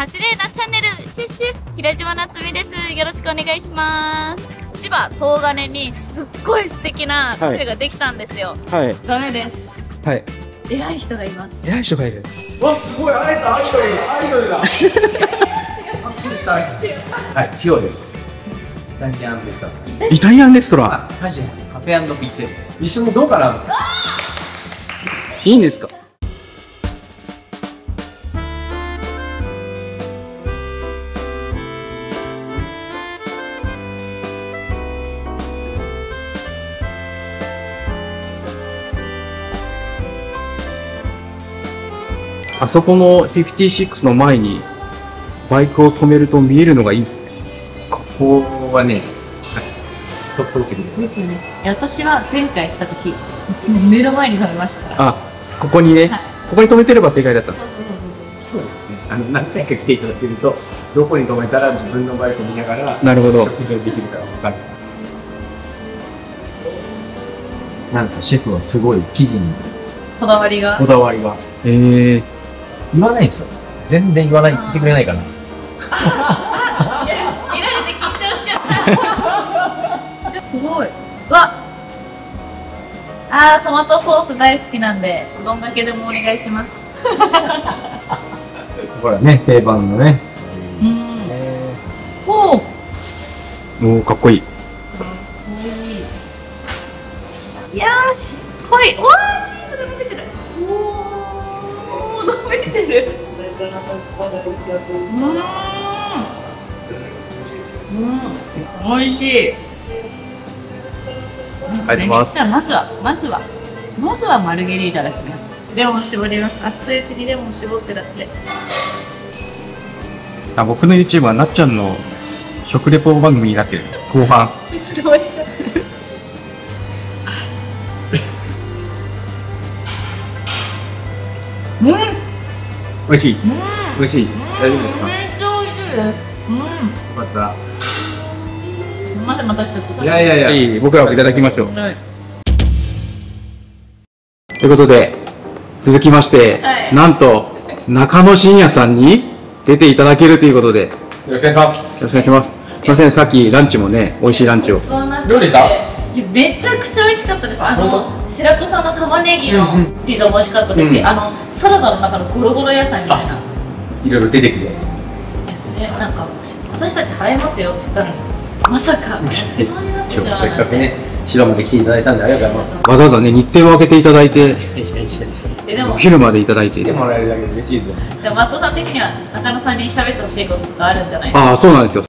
走れなチャンネルシュッシュ平島夏美です。よろしくお願いします。千葉東金にすっごい素敵なカフェができたんですよ、はい。ダメです。はい。偉い人がいます。偉い人がいる。わすごい会えたアイドルアイドルだ。拍手したい。はいフィオレダンジアンベスタイタリアンレストラン。カフェピッツェ一緒にどうかな。いいんですか？あそこの56の前にバイクを止めると見えるのがいいですね。ここはねはい。特等席でですよね。私は前回来た時私の目の前に止めました。からあ、ここにね、はい。ここに止めてれば正解だったんです。そうそうそうそうですね。あの何回か来ていただけるとどこに止めたら自分のバイクを見ながらなるほど。食事をできるか分かる。なんかシェフはすごい生地にこだわりが。こだわりが。えー、言わないんですよ。全然言わない言ってくれないから。見られて緊張しちゃった。すごい。うわ。あートマトソース大好きなんでどんだけでもお願いします。ほらね定番のね。うん。ねほうおーかっこいい。いやーし。っかい。わーチーズが伸びててる。うーん。うん。おいしいあります。まずはまずはまずはマルゲリータですね。レモン絞ります。熱いうちにレモン絞ってだって。あ僕の YouTube はなっちゃんの食レポ番組になってる。後半。美味しい。美味しい。大丈夫ですか？よめっちゃ美味しいです。うん。かった。すみませんまたちょっと。いやいやいや。いい僕らもいただきましょう。はい。ということで、続きまして、はい。なんと、中野真也さんに出ていただけるということで、よよろしくお願いします。ろしくお願いします。すいません、さっきランチもね、美味しいランチを。そうなんどうでした？めちゃくちゃ美味しかったです。あの本白子さんの玉ねぎのうんうん。ピザも美味しかったです。し、うん。あのサラダの中のゴロゴロ野菜みたいな。いろいろ出てくるやつ。やそれなんか私たち払いますよって言ったのにまさか。今日せっかくね芝まで来ていただいたんでありがとうございます。わざわざね、日程を空けていただいて、えでもお昼までいただいて。来て。もらえるだけで嬉しいですでもマットさん的には中野さんに喋ってほしいこととかあるんじゃないですか？ああ、そうなんですよ。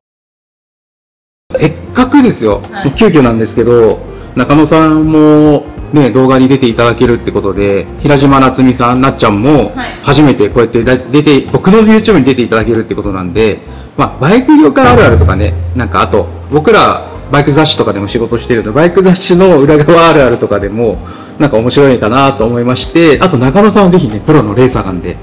せっかくですよ、はい。急遽なんですけど、中野さんもね、動画に出ていただけるってことで、平島夏美さん、なっちゃんもはい、初めてこうやってだ出て、僕の YouTube に出ていただけるってことなんで、まあ、バイク業界あるあるとかね、なんかあと、僕ら、バイク雑誌とかでも仕事してるので、バイク雑誌の裏側あるあるとかでも、なんか面白いかなと思いまして、あと中野さんはぜひね、プロのレーサーなんで、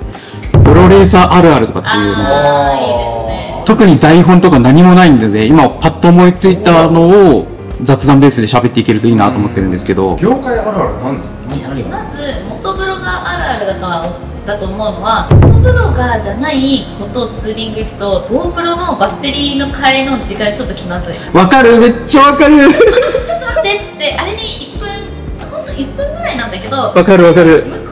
プロレーサーあるあるとかっていうのをああいいですね特に台本とか何もないので、今パッと思いついたのを雑談ベースで喋っていけるといいなと思ってるんですけど、業界あるあるなんですいや何がまず元ブロガーあるあるだとはだと思うのは元ブロガーじゃないことをツーリング行くと GoPro のバッテリーの替えの時間ちょっと気まずい。わかるめっちゃわかる。ちょっと待ってっつってあれに1分ほんと1分ぐらいなんだけどわかるわかる。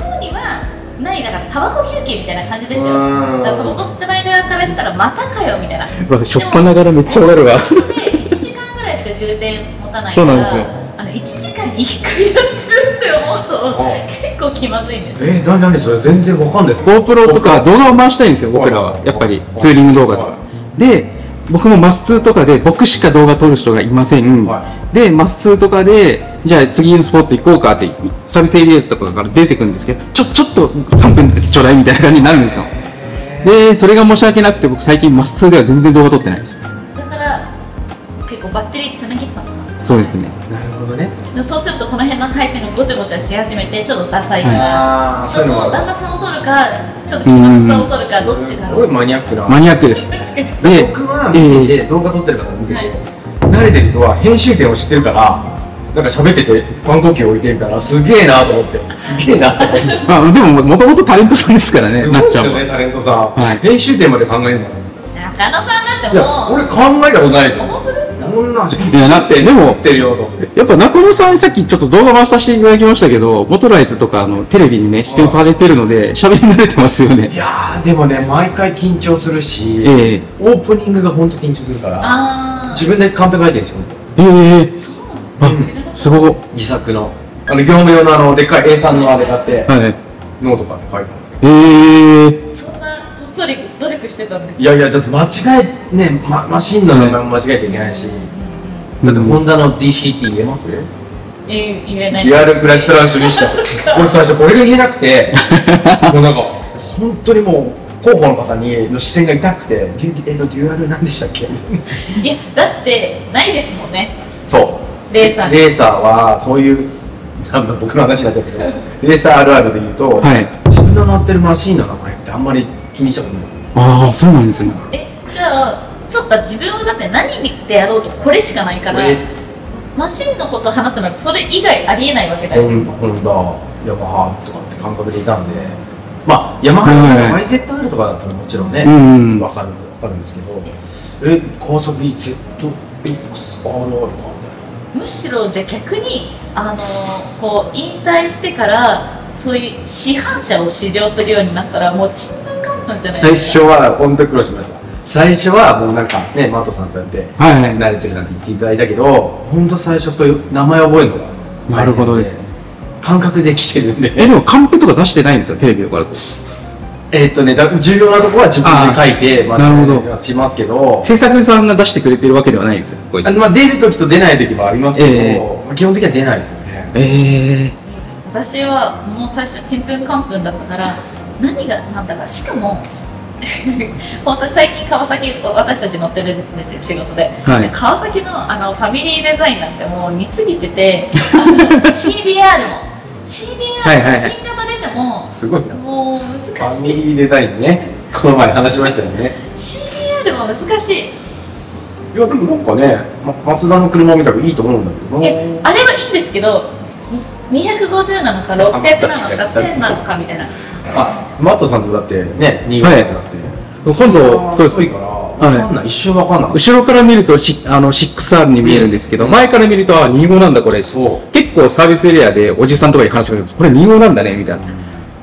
タバコ休憩みたいな感じですよ。うん。だからタバコ吸ってない側からしたらまたかよみたいな。うわしょっぱながらめっちゃわかるわ。で1時間ぐらいしか充電持たないからそうなんですよ。あの1時間に1回やってるって思うとあ結構気まずいんです。えな何それ？全然わかんないです。GoPro とか動画を回したいんですよ、僕らは。は。いやっぱりツーリング動画とか。で、僕もマス2とかで僕しか動画撮る人がいません。はで、マス2とかで、じゃあ次のスポット行こうかって、サービスエリアとかから出てくるんですけど、ちょ、ちょっと3分ちょうだいみたいな感じになるんですよ。で、それが申し訳なくて僕最近マス2では全然動画撮ってないです。だから結構バッテリーつなぎっぱなそうですね。なるほどね。でもそうするとこの辺の配線がごちゃごちゃし始めてちょっとダサいから、あそのダサさを取るかちょっと気まずさを取るかどっちだろうすごいマニアックな。マニアックです。僕はえ見てえて動画撮ってる方見てて、はい慣れてる人は編集点を知ってるからなんか喋っててワン呼吸置いてみたらすげえなと思って。すげえなと思って。まあ、でも、もともとタレントさんですからね、すなっちゃんは。ごいですよねタレントさん、はい。編集点まで考えるんだ中野さんだっていやもう俺考えたことないと本当でこんなん。じゃいやだってでも作ってるよと思って。やっぱ中野さん、さっきちょっと動画回させていただきましたけど、モトライズとかあのテレビにね、出演されてるので、喋り慣れてますよね。い。やーでもね毎回緊張するし、ええ。オープニングが本当緊張するから自分でカンペ書いてるんですよええそうなんですね。すごい。自作の。あの業務用のあのでっかい A3 のあれ買って、はい。ノート買って書いてますよ。ええ。そんな努力してたんですいやいやだって間違いね、ま、マシンの名前も間違えちゃいけないし、だってホンダの DCT 入れます？言言えない。リアルクラッチトランスミッション俺最初これが言えなくて。もうなんか本当にもう広報の方にの視線が痛くて「デュえっとデュアル何でしたっけ?いやだってないですもんね」そう。レーサーレーサーはそういうなんだ僕の話になったけどレーサーあるあるで言うと、はい。自分の乗ってるマシンの名前ってあんまり気にしたことないああ、そうなんですね。えじゃあそっか自分はだって何でやろうとこれしかないからマシンのこと話すならそれ以外ありえないわけじゃないですかホンダヤマハとかって感覚でいたんで。まあヤマハはい。YZR とかだったらもちろんね、うん。わかるわかるんですけど。え川崎 ZXRR かみたいむしろじゃあ逆にあのこう引退してからそういう市販車を試乗するようになったらもうちん最初は本当に苦労しました。最初はもうなんかねマートさんそうやって慣れてるなんて言っていただいたけど本当最初そういう名前覚えるのがなるほどです。感覚できてるんで。え、でもカンペとか出してないんですよ、テレビとかだと。えーっとねだ重要なところは自分で書いてあー間違えなるほどしますけど。制作さんが出してくれてるわけではないんですよ、こういうあまあ、出る時と出ない時もありますけど、え。まあ基本的には出ないですよね。ええ。私はもう最初ちんぷんかんぷんだったから何がなんだか。しかも 本当に最近川崎私たち乗ってるんですよ仕事で、はい。で川崎のあのファミリーデザインなんてもう似すぎてて CBR も。CBR 新型出てもすごいな。もうフ難しい。ァミリーデザインね。この前話しましたよね。CBR も難しい。いやでもなんかね、ま、松田の車を見たらいいと思うんだけどあれはいいんですけど250なのか600なのかあ確かに確かに。1000なのかみたいなあマットさんとだってね新潟だって、今度、そうです。はい。分かんない、一瞬分かんない。後ろから見るとしあの 6R に見えるんですけど、前から見ると、あ、25なんだこれ。そう。結構サービスエリアでおじさんとかに話しかけると、これ25なんだね、みたいな。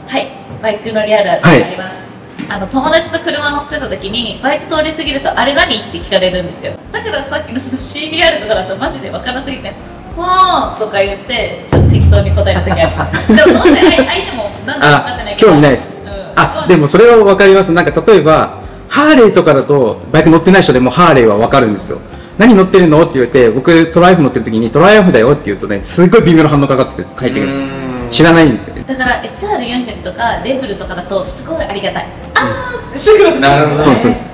はい、バイク乗りあるあるがあります、あの友達と車乗ってた時にバイク通り過ぎるとあれ何？って聞かれるんですよ。だからさっきのその CBR とかだとマジで分からなすぎて「はー」とか言ってちょっと適当に答える時あります でもどうせ相相手も何だか分かってないあ、から興味ないです。うん、あ、でもそれはわかります。なんか例えば、ハーレーとかだと、バイク乗ってない人でもハーレーはわかるんですよ。何乗ってるのって言われて、僕トライフ乗ってる時にトライフだよって言うとね、すごい微妙な反応かかってくる、返ってくるんですよ。知らないんですよね。だから SR400 とかレブルとかだとすごいありがたいあーってすぐなるほどねそうそうです。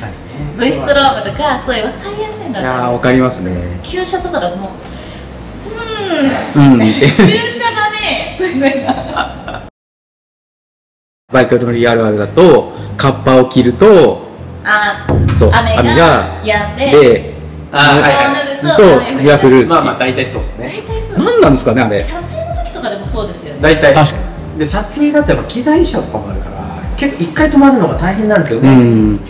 確かにね V ストロームとかそういう分かりやすいのいやー、がわかりますね。旧車とかだともううーん。うん。って。旧車だね。みたいなバイク乗りあるあるだと、カッパを着ると、あそう、雨網が、が止んでで、あーはいはい。と、雨ミラクル。まあまあ大体そうですね。大体そう。何なんですかね、あれ。撮影の時とかでもそうですよね。大体。確かで撮影だとやっぱ機材車とかもあるから結構一回止まるのが大変なんですようね、ん。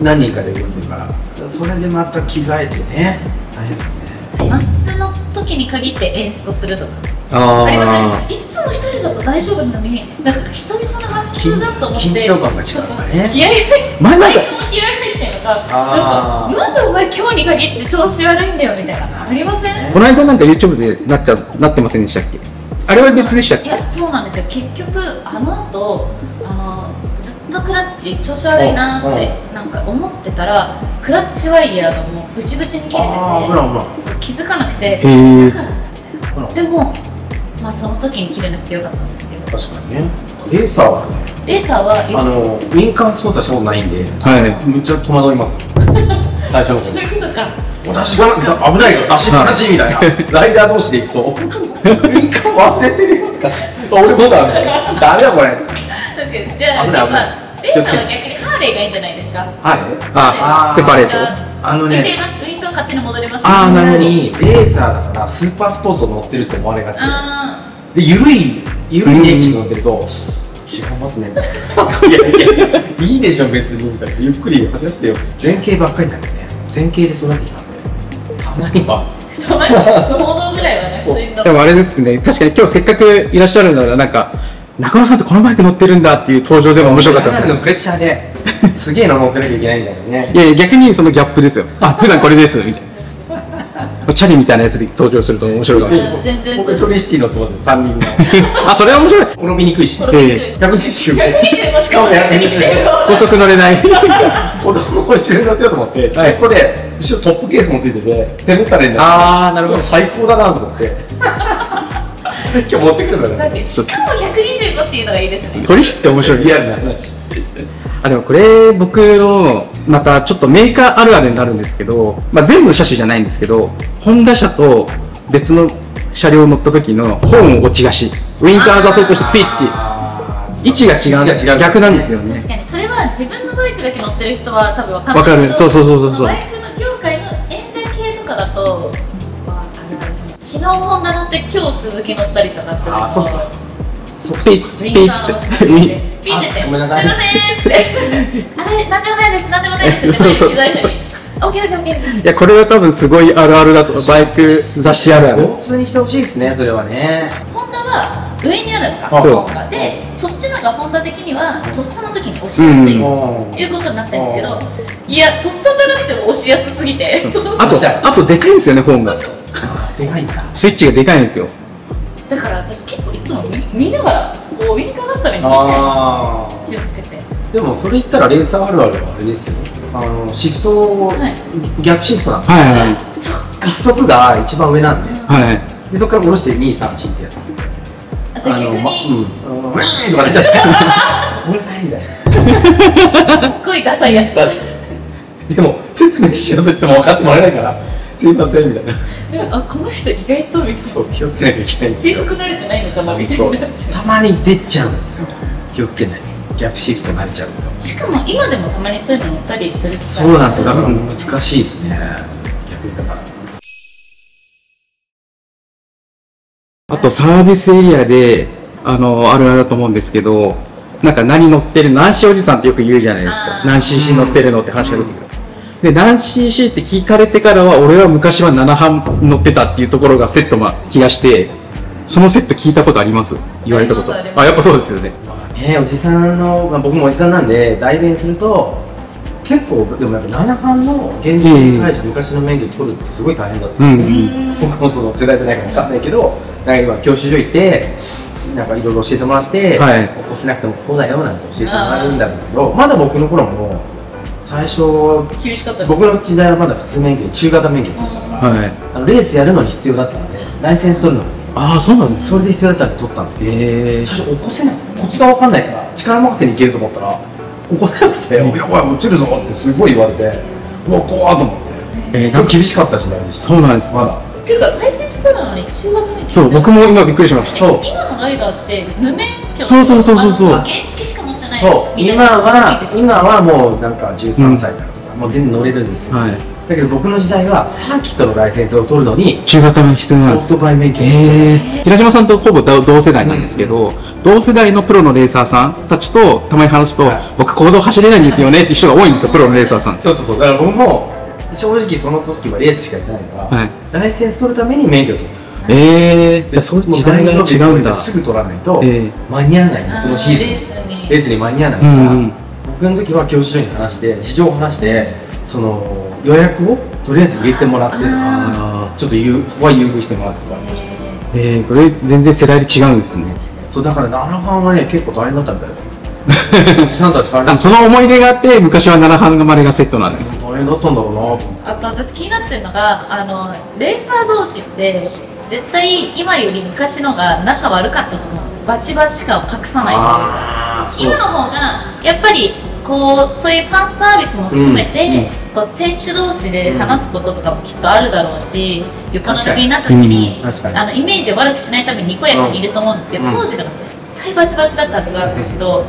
何人かで動いてるから。それでまた着替えてね。大変ですね。マスの時に限ってエンストするとか。あありません。あ。いっつも一人だと大丈夫なのになんか久々のマスだと思って。緊緊張感が違うからね気合い前なん気合い入ってんのか。なんかなんでお前今日に限って調子悪いんだよみたいな。ありません？この間なんか YouTube でなっちゃ、なってませんでしたっけ？あれは別でしたっけ？いやそうなんですよ。結局あの後とクラッチ調子悪いなってなんか思ってたらクラッチワイヤーがもうブチブチに切れてて気づかなくてでもまあその時に切れなくてよかったんですけど。確かにね。レーサーはねレーサーはあの民間操作したことないんで、はい。むっちゃ戸惑います。最初のそういうことか。出しっぱな危ないから出しっぱなしみたいな。ライダー同士で行くと。民間忘れてるよとか。あ俺もだ。ダメだこれ。確かに。危ない危ない。まあレーサーは逆にハーレーがいいんじゃないですか？はい。あ、ステパレート？あのね。ウィンンクが勝手に戻りますあーなるほどにレーサーだからスーパースポーツを乗ってると思われがち。であで緩い緩い電気に乗ってると違いますね。いやいやいやいいでしょ別に。みたいなゆっくり走らせてよ。前傾ばっかりなんでね。前傾で育ってきたんで。たまには。ーたまに行動 ぐらいはねでもあれですね、確かに今日せっかくいらっしゃるなら、なんか、中野さんってこのバイク乗ってるんだっていう登場でも面白かったですのプレッシャーですげえの乗ってなきゃいけないんだよねいやいや、逆にそのギャップですよ。あ、普段これです、みたいな。チャリみたいなやつで登場すると面白いかもしれない。全然僕トリシティのところで3人 あ、それは面白い。転びにくいしえ125 125しかも125高速乗れない。子供を後ろに乗せようと思って、はいそこで後ろトップケースもついてて背もたれになってあーなるほど最高だなと思って今日持ってくるから。確かに。しかも125っていうのがいいですね。取引って面白い。リアルな話。あ、でもこれ、僕の、またちょっとメーカーあるあるになるんですけど、まあ全部の車種じゃないんですけど、ホンダ車と別の車両乗った時のホーン落ちがし、ウインカー出そうとしてピッて、位置が違う。位置が違う逆なんですよね。確。かに。それは自分のバイクだけ乗ってる人は多分わかんない。わかる。そうそうそうそうそう昨日ホンダ乗って今日鈴木乗ったりとかするとあそっか。そっか。ピッ、ピッって。ピッててすいません。っつってあれなんでもないです。なんでもないです。ってそう。そう機材車に。オッケーオッケーオッケー。いや、これは多分すごいあるあるだと、バイク雑誌あるある。交通にしてほしいですねそれはね。ホンダは上にあるのかあそう。ホンダでそっちのがホンダ的にはとっさの時に押しやすい、うん。いうことになってるんですけどいやとっさじゃなくても押しやすすぎて。あと、あとでかいんですよね、ホーンが。でかいんだ。スイッチがでかいんですよ。だから私結構いつも見見ながらこうウィンカー出すために見ちゃいまあす気をつけて。ーでもそれ言ったらレーサーあるあるはあれですよあのシフトを、はい逆シフトなんですはいはいそっか。一足が一番上なんで。はい。はい。でそこから下ろして234ってやって。あじゃあ逆に、まうん、ウィーンとかなっちゃって。ごめんなさいみたいなすっごいダサいやつ。でも説明しようとしても分かってもらえないからすいませんみたいな。でもあこの人意外とみそう気をつけなきゃいけないんですよ。低速慣れてないのかなみたいそうなたまに出ちゃうんですよ。気をつけない。逆シフト慣れちゃうと。しかも今でもたまにそういうの乗ったりするそうなんですよ。だから難しいですね。逆にだから。あとサービスエリアで、あの、あるあるだと思うんですけど、なんか何乗ってる、何 C おじさんってよく言うじゃないですか。何 cc 乗ってるの？って話が出てくる。で、何 cc って聞かれてからは、俺は昔は7半乗ってたっていうところがセットな気がして、そのセット聞いたことあります？言われたこと。ああやっぱそうですよね。まあねおじさんの、まあ、僕もおじさんなんで代弁すると結構でもやっぱ7班の現実に対して昔の免許取るってすごい大変だったうんでうん。僕もその世代じゃないか分かんないけどなんか今教習所行ってなんかいろいろ教えてもらって、はい起こせなくてもこうだよなんて教えてもらうんだけどまだ僕の頃も最初厳しかった僕の時代はまだ普通免許で中型免許です。から、はい。あのレースやるのに必要だったのでライセンス取るのに。ああ、そうなんです。それで必要だったんで取ったんですけど、え最初起こせない。コツが分かんないから力任せにいけると思ったら起こせなくて「やばい落ちるぞ」ってすごい言われてうわ怖っと思って、えーそれ厳しかった時代でした。そうなんですまだっていうかライセンス取るのに中学免許そう、僕も今びっくりしました。そう。今のライダーって無免許。そうそうそうそうそう。原付しか持ってない。そう。今は今はもうなんか13歳だとか、もう全然乗れるんですよ、はい。だけど僕の時代はサーキットのライセンスを取るのに中型の必要なんオーです。トバイ免許えー、平島さんとほぼ同同世代なんですけど、同世代のプロのレーサーさんたちとたまに話すと、はい。僕行動走れないんですよねっていう人が多いんですよ、プロのレーサーさん。そうそうそう。だから僕も正直その時はレースしかやってないから、はい。ライセンス取るために免許を取った。えー、いやそう時代が違うんだ。すぐ取らないと、ええ間に合わないあのそのシーズン。レースに。レースに間に合わないから、うんうん。僕の時は教習所に話して市場を話してその予約をとりあえず入れてもらってとかあちょっと優そこは優遇してもらってとか。ありましたーえー、これ全然世代で違うんですね。そうだから7班はね結構大変だったみたいです その思い出があって、昔は7半までがセットなんです。大変だったんだろうな。あと私気になってるのがあのレーサー同士って絶対今より昔のが仲悪かったと思うんです。バチバチ感を隠さない今の方がやっぱりこうそういうファンサービスも含めて、うんうん。こう選手同士で話すこととかもきっとあるだろうし、横確かに。並びになった時に,、うんあのイメージを悪くしないためににこやかにいると思うんですけど、うん。当時から絶対バチバチだったはずがあるんですけど、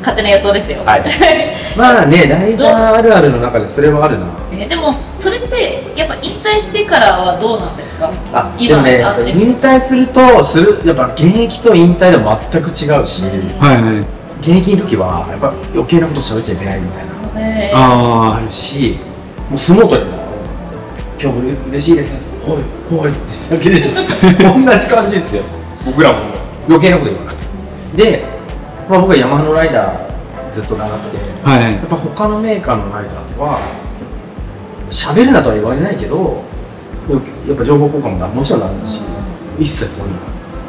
勝手な予想ですよ、はい。まあねライダーあるあるの中でそれはあるな。ねでもそれってやっぱ引退してからはどうなんですか？あで今もね引退するとするやっぱ現役と引退でも全く違うし、はいはい。現役の時はやっぱ余計なこと喋っちゃいけないみたいな。えー。ああるしもう相撲取りも今日うれ嬉しいですねおい。おいってだけでしょ。同じ感じですよ。僕らも。余計なこと言わないで、まあ、僕はヤマハのライダーずっと長くてあはい。やっぱ他のメーカーのライダーとは喋るなとは言われないけどやっぱ情報交換ももちろんなんだし一切そういうの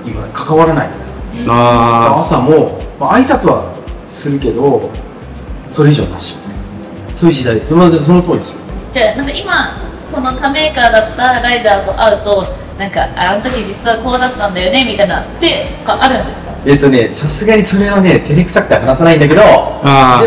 言わない関わらないみたいなあ朝も、まあ、挨拶はするけどそれ以上なし。そういう時代で、まあ、その通りですよ。じゃあなんか今その他メーカーだったライダーと会うとなんかああの時実はこうだったんだよねみたいなってあるんですか？えっとねさすがにそれはね照れくさくて話さないんだけどで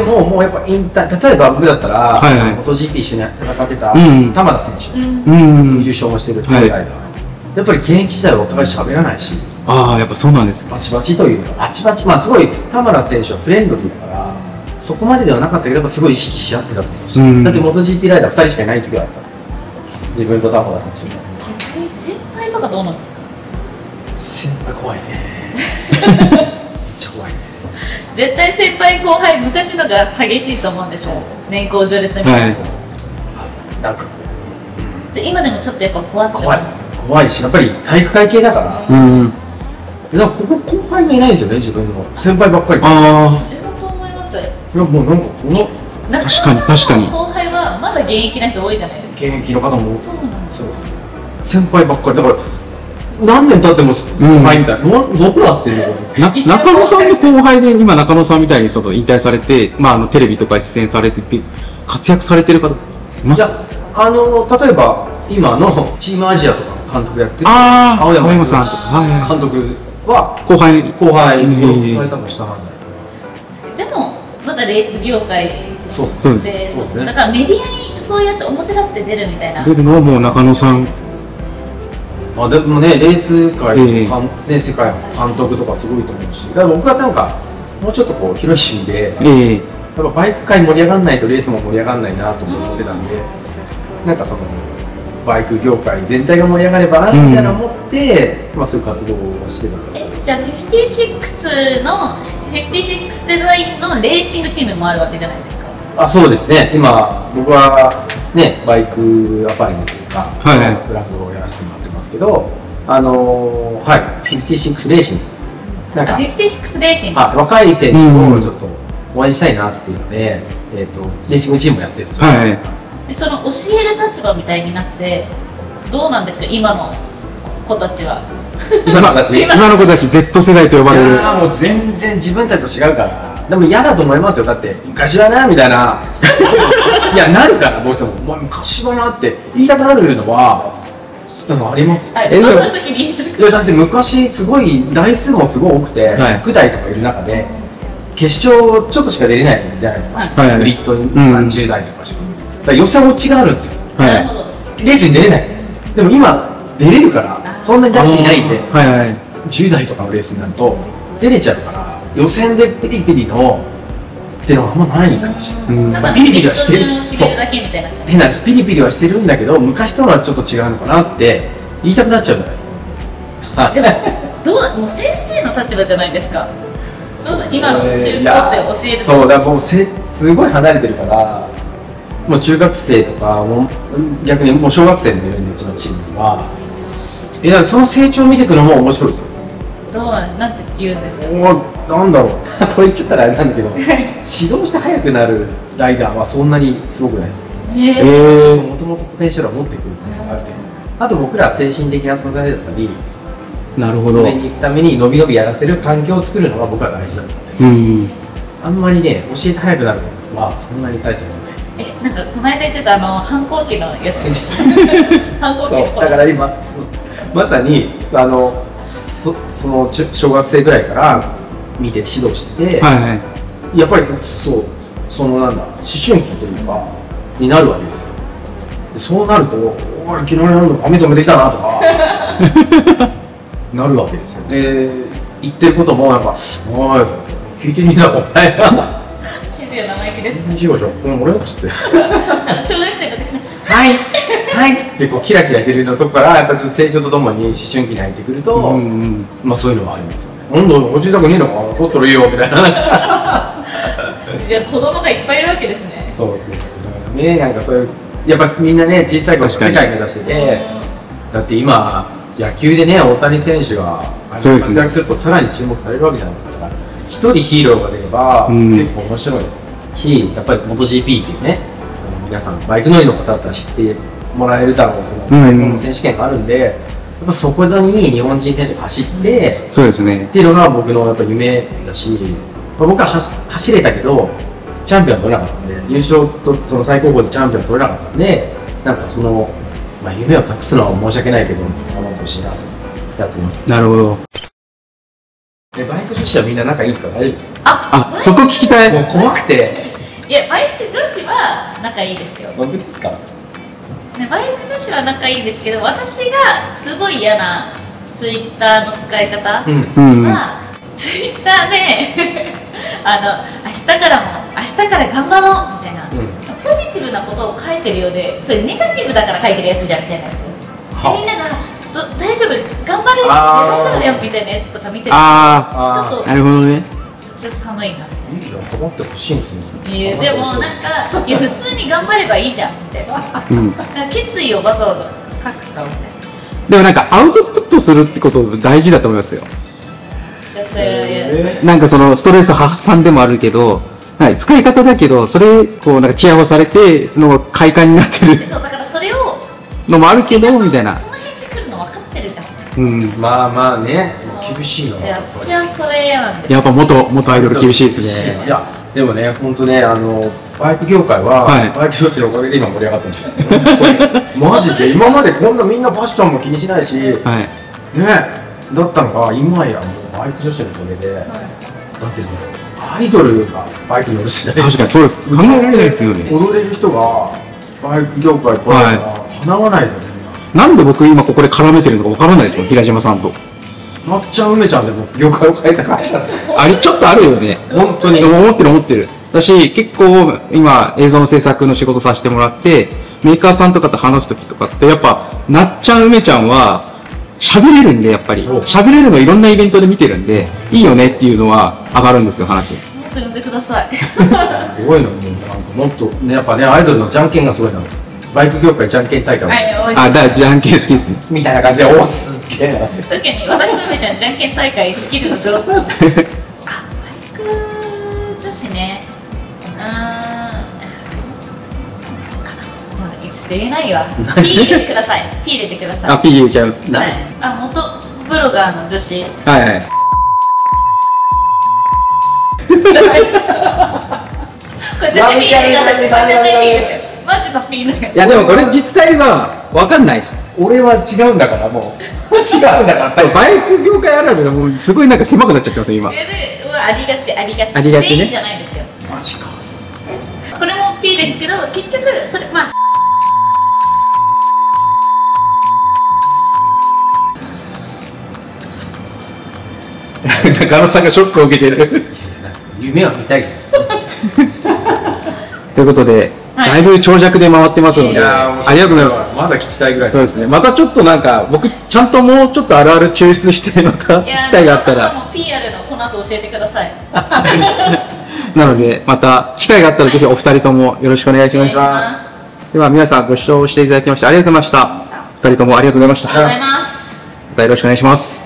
ももうやっぱ引退例えば僕だったら、はいはい。MotoGP 一緒に戦ってたうん玉田選手、うん優勝もしてるすごい。ライダー、やっぱり現役時代はお互い喋らないしああやっぱそうなんですバチバチというかバチバチ。まあすごい玉田選手はフレンドリーだからそこまでではなかったけどやっぱすごい意識し合ってたと思うし、うん。だって MotoGP ライダー2人しかいない時はあった自分と玉田選手逆に先輩とかどうなんですか？先輩怖いね。めっちゃ怖いね。絶対先輩後輩昔のが激しいと思うんですよ。年功序列みたいな、はい。あなんかこそれ今でもちょっとやっぱふわっう怖い。怖いしやっぱり体育会系だから。うんだからここ後輩がいないんですよね自分の。先輩ばっかり。いあそれだと思います。やもうなんかこの。確かに確かに。後輩はまだ現役な人多いじゃないですか。現役の方もそうなんですそう。先輩ばっかり。だから何年経っても後輩みたいな、どうどうなってるの？中野さんの後輩で今中野さんみたいにちょっと引退されてまああのテレビとか出演されてて活躍されてる方います？いやあの例えば今のチームアジアとかの監督やってる青山さんとか。はいはい。監督は後輩後輩うん。に伝えたも下なんじゃないでもまだレース業界そうですそうです。でそうですね。だからメディアにそうやって表立って出るみたいな。出るのはもう中野さんあでもねレース界ええ。かんね世界の監督とかすごいと思うし。だから僕はなんかもうちょっとこう広い意味でええ。やっぱバイク界盛り上がらないとレースも盛り上がらないなと思ってたんで、なんかそのバイク業界全体が盛り上がればなみたいな思って、まあそういう活動をしてたんですえじゃあ56の56デザインのレーシングチームもあるわけじゃないですか。あそうですね。今僕はねバイクアパレルというか、はいはい。ブランドをやらせてもらってますけどあのーはい56レーシングなんかあ56レーシングあ若い選手をちょっと応援したいなっていうので、えっ、とレーシングチームをやってるんですよ、はいでその教える立場みたいになってどうなんですか今の子たちは。今の形 今。今の子たち Z 世代と呼ばれる。いやーもう全然自分たちと違うから。でも嫌だと思いますよ。だって昔はなみたいな。いやなるからどうしても、まあ、昔はなって言いたくなるのはなんかあります？はい。えでもどんな時に？言いだって昔すごい台数もすごい多くて、はい。9台とかいる中で決勝ちょっとしか出れないじゃないですか、はい。はい。グリッド30台とかしか、だから予選落ちがあるんですよ。はい。レースに出れない。でも今出れるからそんなに台数いないんではいはい10代とかのレースになると出れちゃうから予選でピリピリのっていうのはあんまないかもしれない。うん。ただピリピリはしてる。決めるだけみたいになっちゃう。変な話ピリピリはしてるんだけど昔とはちょっと違うのかなって言いたくなっちゃうじゃないですか。でもどうもう先生の立場じゃないですか。どう今の中高生を教えるそうだからもうせすごい離れてるからもう中学生とかもう逆にもう小学生のレベルのうちのチームは。いやその成長を見ていくのも面白いですよ。どうなんなんて言うんですおなんだろう。これ言っちゃったらあれなんだけど指導して速くなるライダーはそんなにすごくないです。ええもともとポテンシャルを持ってくるある程度。あと僕らは精神的な存在だったりなるほど。上に行くために伸び伸びやらせる環境を作るのが僕は大事だと思って。うん。あんまりね教えて速くなるのはそんなに大してない。えなんかこの間言ってたあの反抗期のやつ。反抗期だから今そうまさにあのそその中小学生ぐらいから見て指導してて、はいはい。やっぱりそうそのなんだ思春期というかになるわけですよ。でそうなると「おいいきなりなんだ髪染めてきたな」とか なるわけですよ。で言ってることもやっぱ「おい聞いてねえだろお前な」返事が生意気です「違うじ俺」っつってあの小学生ができないはい。はい。っつってこうキラキラしてるのとこからやっぱちょっと成長とともに思春期に入ってくると、うんうん。まあそういうのはありますよね。温度落ちたくねえのかな取ったらいいよみたいな。じゃあ子供がいっぱいいるわけですね。そうそうそう。だからねなんかそういうやっぱみんなね小さい頃世界目指しててだって今野球でね大谷選手がそうですね。活躍するとさらに注目されるわけじゃないですか。一人ヒーローが出れば、うん。結構面白い。しやっぱり MotoGP っていうね皆さんバイク乗りの方だったら知ってもらえるだろうその最高の選手権があるんで、やっぱそこに日本人選手が走って、そうですねっていうのが僕のやっぱ夢だし、まあ僕は走走れたけどチャンピオン取れなかったんで優勝とその最高峰でチャンピオン取れなかったんでなんかその、まあ、夢を託すのは申し訳ないけど頑張ってほしいなとやってます。なるほど。でバイク女子はみんな仲いいんですか？大丈夫ですか？ああそこ聞きたい。もう怖くていやバイク女子は仲いいですよ、本当ですか？ね、バイク女子は仲いいですけど私がすごい嫌なツイッターの使い方は、うん。うん。ツイッターで あの明日からも明日から頑張ろうみたいな、うん。ポジティブなことを書いてるようでそれネガティブだから書いてるやつじゃんみたいなやつ。みんながど大丈夫？頑張れ大丈夫だよみたいなやつとか見てる。ちょっとあなるほどね。ちょっと寒いないいじゃん頑張ってほしいんですよ。いやでもなんかい。や普通に頑張ればいいじゃんみたいなうん決意をわざわざ書くかみたいなでもなんかアウトプットするってこと大事だと思いますよ。なんかそのストレス発散でもあるけど、はい、使い方だけどそれこうなんかチヤホヤされてその快感になってる。そうだからそれをのもあるけどみたいな。その返事来るの分かってるじゃん。うん。まあまあね厳しいな。いや私はそれんです。やっぱ元元アイドル厳しいですね。いやでもね本当ねあのバイク業界は、はい。バイク処置のおかげで今盛り上がってるんですマジで今までこんなみんなファッションも気にしないし、ねはい。だったのが今やもうバイク女子のおかげで、だってもうアイドルがバイク乗るしない。確かにそうです。考えられないですよね。踊れる人がバイク業界来ないからかなわないですよねなんで僕今ここで絡めてるのかわからないですもん平島さんとまっちゃん梅ちゃんで僕業界を変えた会社だ。あれちょっとあるよね。本当に。思ってる思ってる。私結構今映像の制作の仕事させてもらってメーカーさんとかと話す時とかってやっぱなっちゃん梅ちゃんは喋れるんでやっぱり。喋れるのいろんなイベントで見てるんでいいよねっていうのは上がるんですよ話。もっと呼んでください。すごいのもう。なんかもっとねやっぱねアイドルのじゃんけんがすごいなバイク業界じゃんけん大会も。はいあだじゃんけん好きですね。みたいな感じで。おすっげえな。特に私と梅ちゃんじゃんけん大会仕切るの上手あバイク女子ね。うーん。ちょっと言えないわ。P 入れてください。P 入れてください。あ P 入れちゃいます。なはい。あ元ブロガーの女子。じはいはい。ゃないですか。これ絶対 P 入れてください。絶対 P ですよマジの P なんかいやでもこれ実際は分かんないです。俺は違うんだからもう。違うんだからバイク業界あるあるがもうすごいなんか狭くなっちゃってますよ今でうわありがちありがち。ありがちね。全員じゃないですよ。マジか。これも P ですけど結局それまあ 中野さんがショックを受けてる。夢は見たいじゃん。ということで、はいだいぶ長尺で回ってますので、ありがとうございます。まだ聞きたいぐらいそうですね。またちょっとなんか、僕、ちゃんともうちょっとあるある抽出して、また機会があったら、PR のこの後教えてくださいなので、また機会があったらぜひお二人ともよろしくお願いします。ますでは皆さんご視聴していただきましてありがとうございました。二人ともありがとうございました。ありがとうございますまたよろしくお願いします。